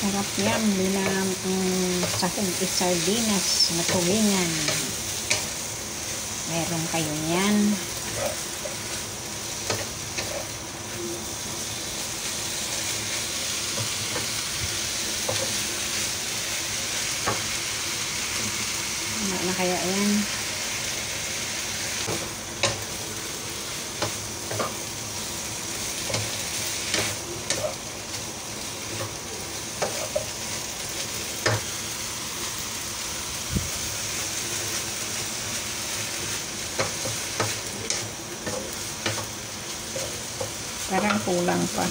Sarap yan. Binam sahog is sardinas na tuwingan. Meron kayo yan. Tama na kaya yan. Parang kulang pa.